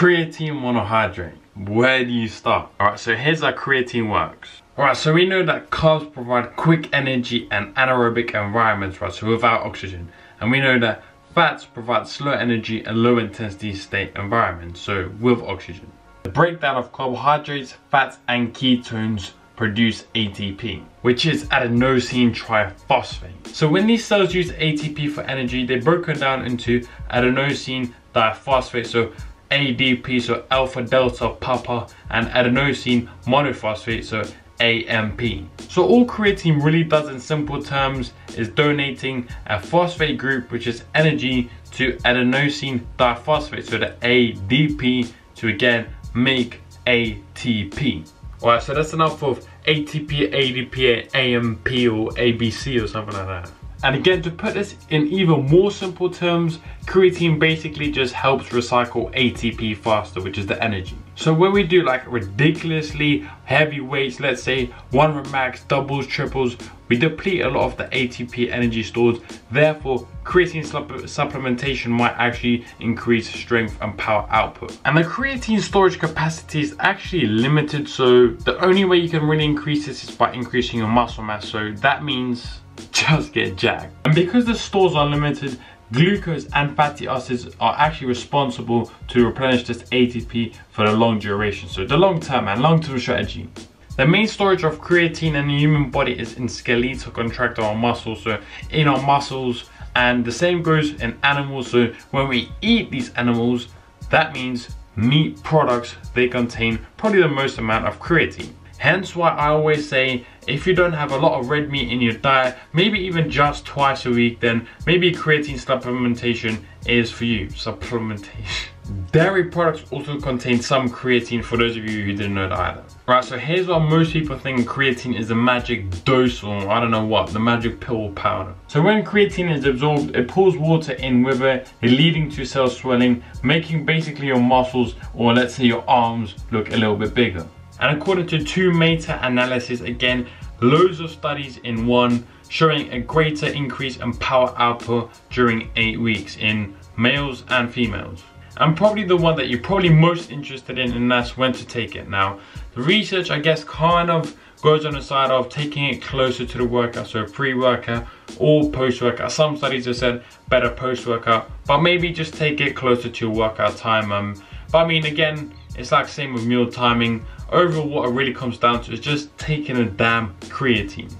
Creatine monohydrate. Where do you start? Alright, so here's how creatine works. Alright, so we know that carbs provide quick energy and anaerobic environments, right, so without oxygen. And we know that fats provide slow energy and low intensity state environments, so with oxygen. The breakdown of carbohydrates, fats and ketones produce ATP, which is adenosine triphosphate. So when these cells use ATP for energy, they're broken down into adenosine diphosphate, so ADP, so alpha delta papa, and adenosine monophosphate, so AMP. So all creatine really does in simple terms is donating a phosphate group, which is energy, to adenosine diphosphate, so the ADP, to again make ATP. Alright, so that's enough of ATP, ADP, AMP, or ABC or something like that. And again, to put this in even more simple terms, creatine basically just helps recycle ATP faster, which is the energy. So when we do like ridiculously heavy weights, let's say one rep max, doubles, triples, we deplete a lot of the ATP energy stored. Therefore, creatine supplementation might actually increase strength and power output. And the creatine storage capacity is actually limited. So the only way you can really increase this is by increasing your muscle mass. So that means just get jacked. And because the stores are limited, glucose and fatty acids are actually responsible to replenish this ATP for the long duration. So the long term and long term strategy. The main storage of creatine in the human body is in skeletal contractile muscles, so in our muscles, and the same goes in animals. So when we eat these animals, that means meat products, they contain probably the most amount of creatine. Hence why I always say, if you don't have a lot of red meat in your diet, maybe even just twice a week, then maybe creatine supplementation is for you. Supplementation. Dairy products also contain some creatine for those of you who didn't know that either. Right, so here's what most people think creatine is the magic dose or I don't know what, the magic pill powder. So when creatine is absorbed, it pulls water in with it, leading to cell swelling, making basically your muscles or let's say your arms look a little bit bigger. And according to two meta-analyses, again, loads of studies in one, showing a greater increase in power output during eight weeks in males and females. And probably the one that you're probably most interested in and that's when to take it. Now, the research, I guess, kind of goes on the side of taking it closer to the workout, so pre-workout or post-workout. Some studies have said better post-workout, but maybe just take it closer to your workout time. Um, but I mean, again, it's like same with meal timing. Overall, what it really comes down to is just taking a damn creatine.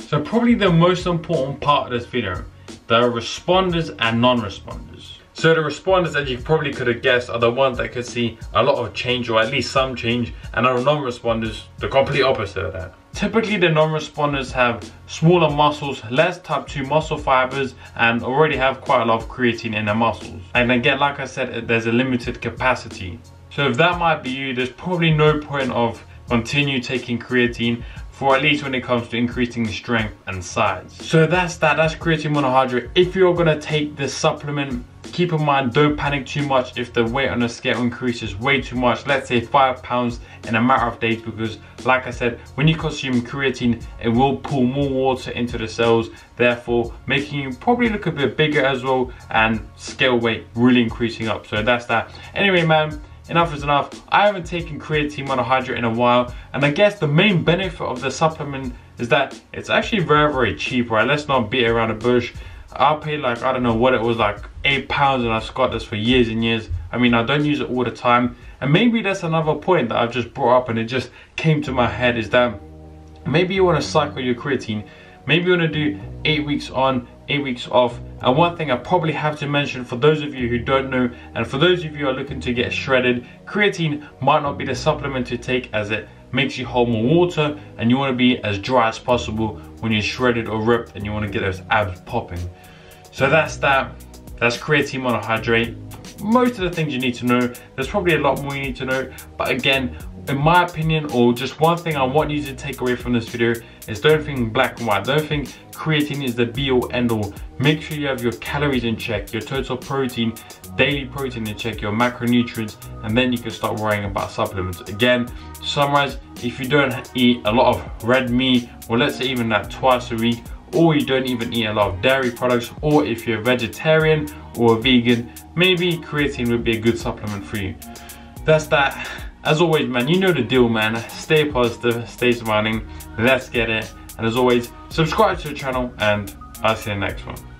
So probably the most important part of this video, the responders and non-responders. So the responders as you probably could have guessed are the ones that could see a lot of change or at least some change and our non-responders the complete opposite of that. Typically the non-responders have smaller muscles, less type 2 muscle fibers and already have quite a lot of creatine in their muscles. And again like I said there's a limited capacity. So if that might be you, there's probably no point of continue taking creatine for at least when it comes to increasing strength and size. So that's that, that's creatine monohydrate. If you're gonna take this supplement, keep in mind, don't panic too much if the weight on the scale increases way too much, let's say five pounds in a matter of days, because like I said, when you consume creatine, it will pull more water into the cells, therefore making you probably look a bit bigger as well, and scale weight really increasing up. So that's that. Anyway, man, enough is enough. I haven't taken creatine monohydrate in a while, and I guess the main benefit of the supplement is that it's actually very, very cheap, right? Let's not beat around the bush. I paid like, I don't know what it was, like eight pounds, and I've got this for years and years. I mean, I don't use it all the time. And maybe that's another point that I've just brought up and it just came to my head is that maybe you want to cycle your creatine. Maybe you want to do eight weeks on, eight weeks off. And one thing I probably have to mention for those of you who don't know, and for those of you who are looking to get shredded, creatine might not be the supplement to take as it makes you hold more water and you want to be as dry as possible when you're shredded or ripped and you want to get those abs popping. So that's that. That's creatine monohydrate. Most of the things you need to know. There's probably a lot more you need to know. But again, in my opinion, or just one thing I want you to take away from this video is don't think black and white. Don't think creatine is the be all end all. Make sure you have your calories in check, your total protein, daily protein in check, your macronutrients, and then you can start worrying about supplements. Again, to summarize, if you don't eat a lot of red meat, or let's say even that twice a week, or you don't even eat a lot of dairy products, or if you're a vegetarian or a vegan, maybe creatine would be a good supplement for you. That's that. As always, man, you know the deal, man. Stay positive, stay smiling. Let's get it. And as always, subscribe to the channel, and I'll see you next one.